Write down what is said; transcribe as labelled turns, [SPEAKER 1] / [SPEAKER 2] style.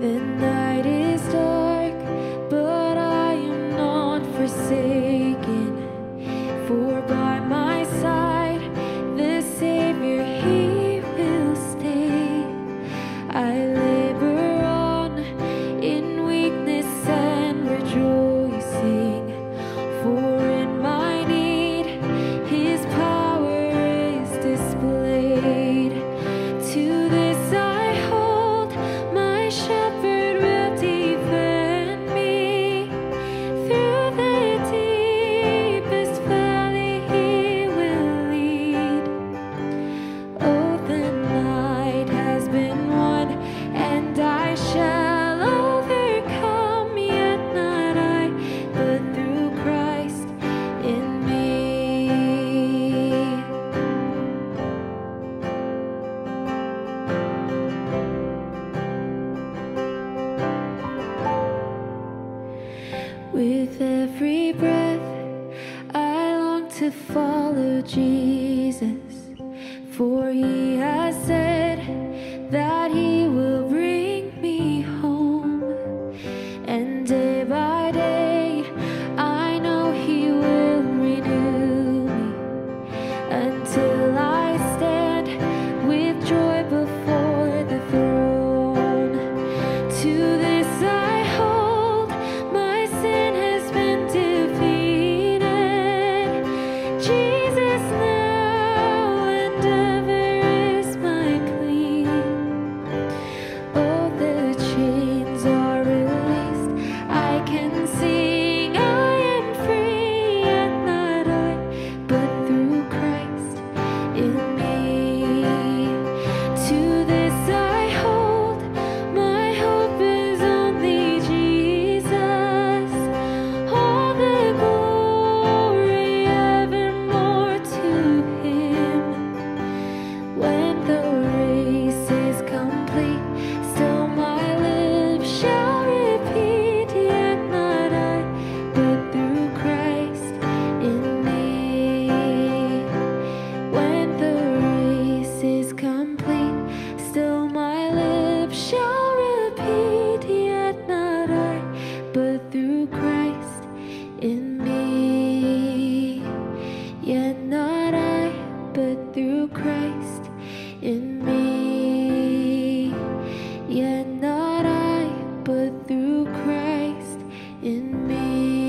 [SPEAKER 1] in the With every breath, I long to follow Jesus. but through Christ in me. Yet not I, but through Christ in me.